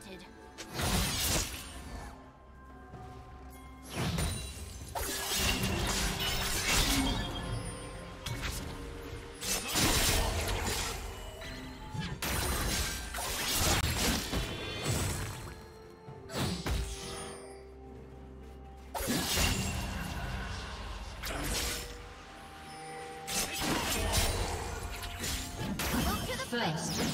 planted. First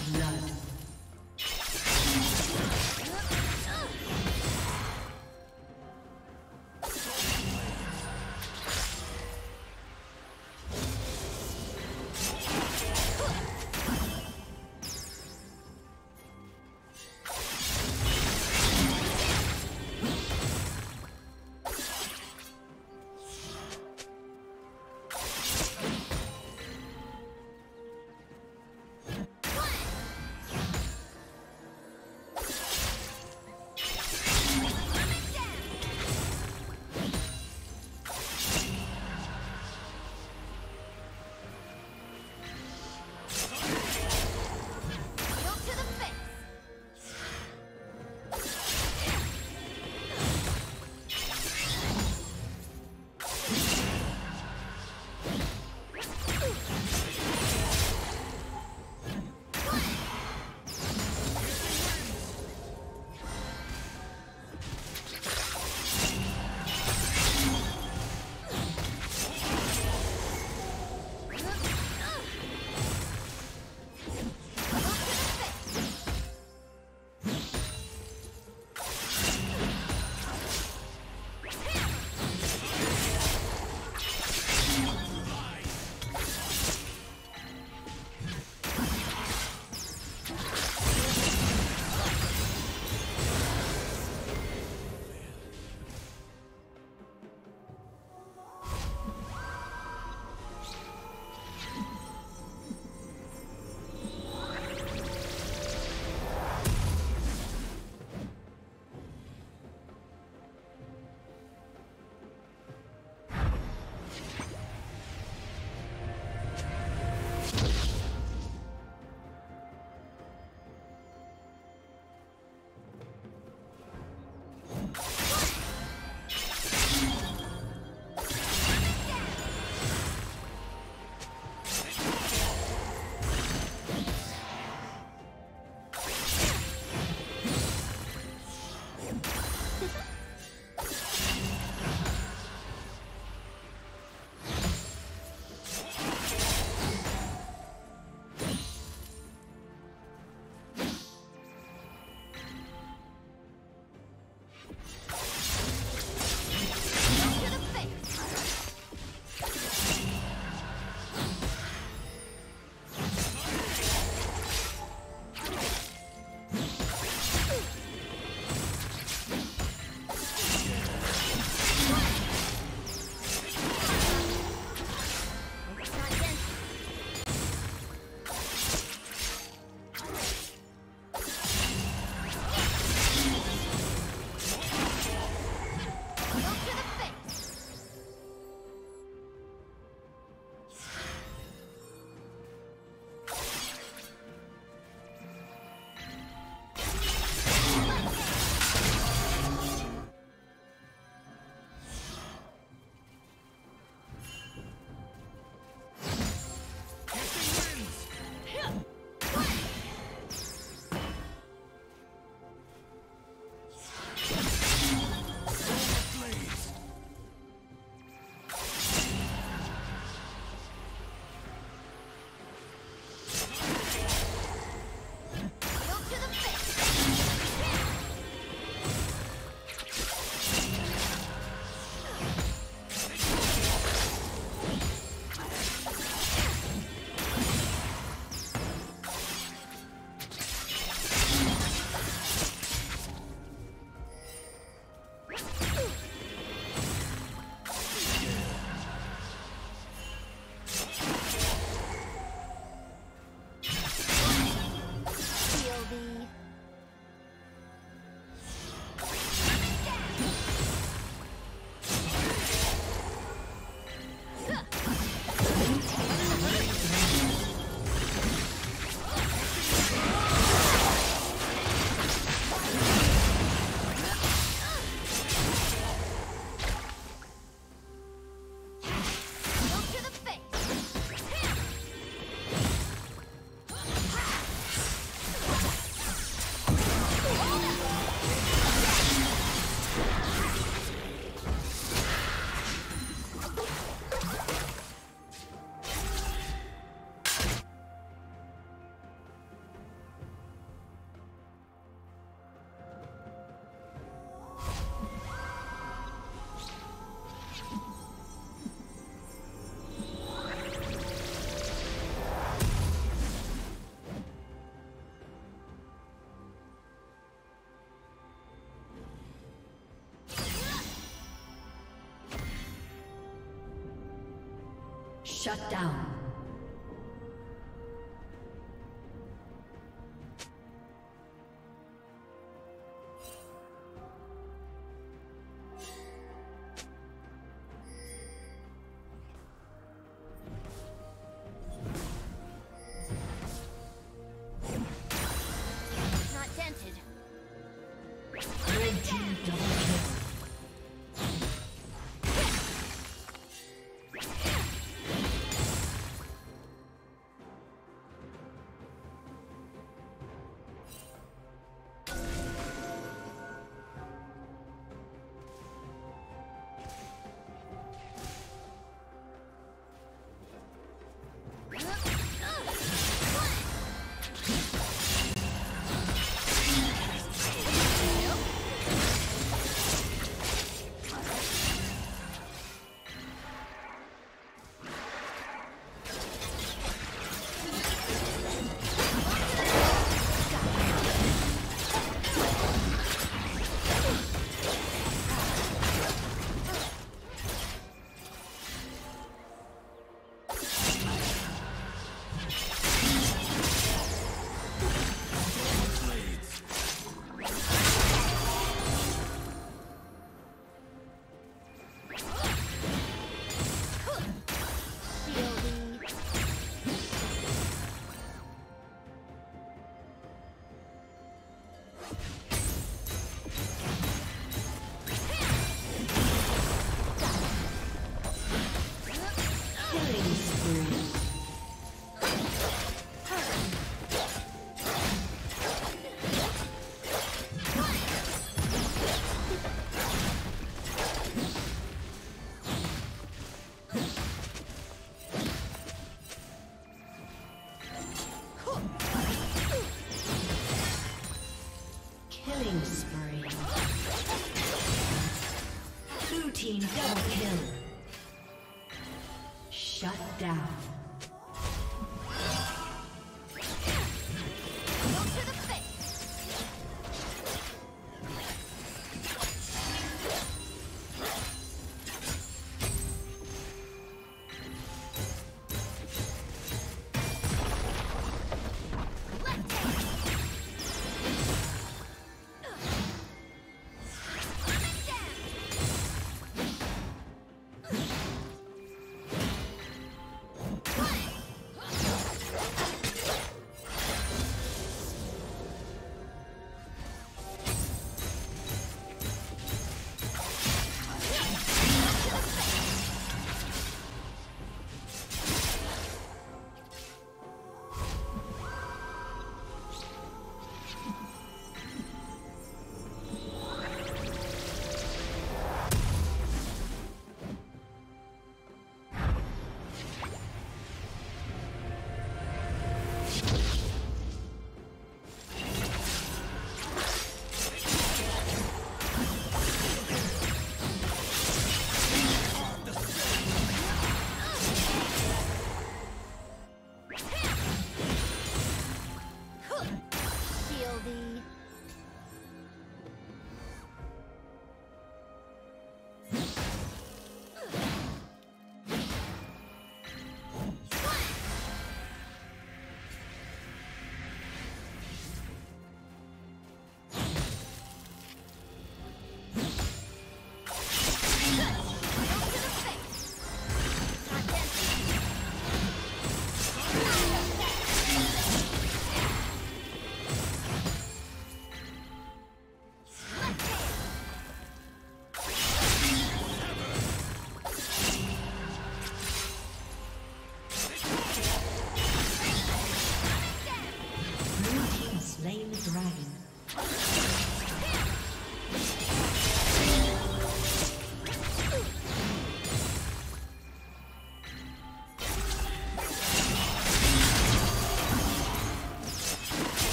Shut down.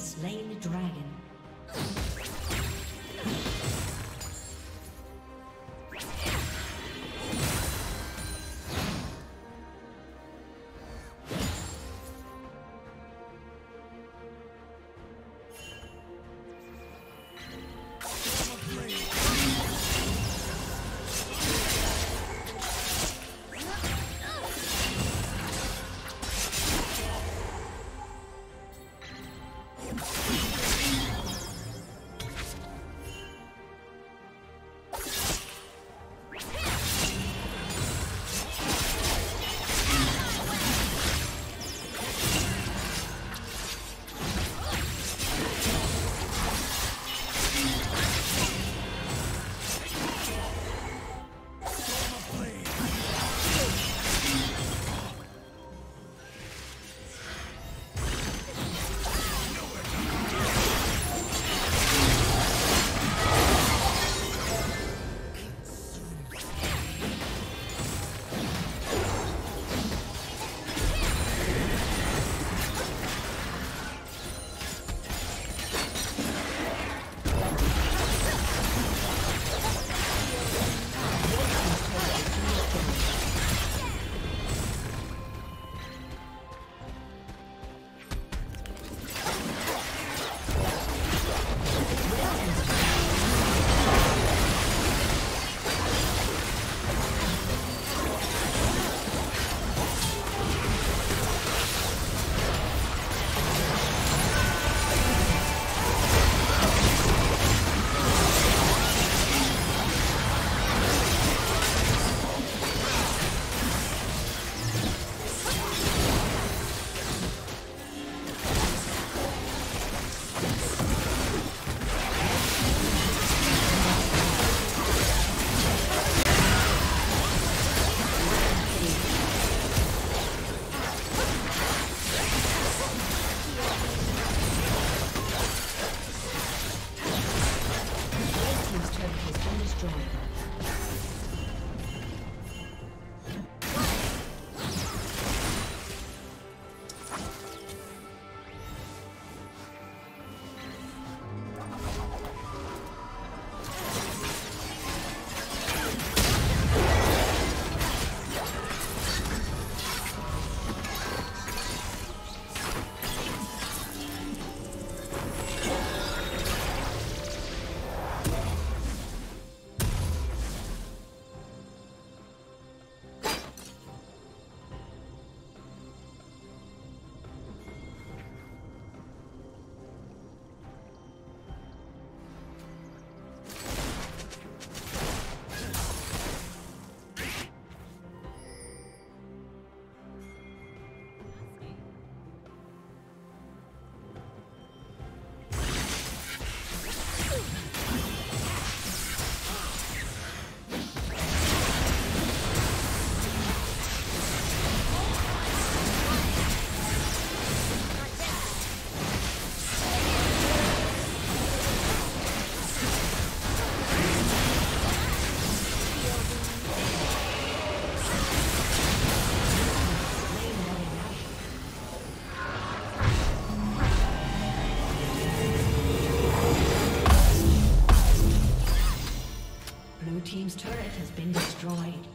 Slain the dragon. Disconnected.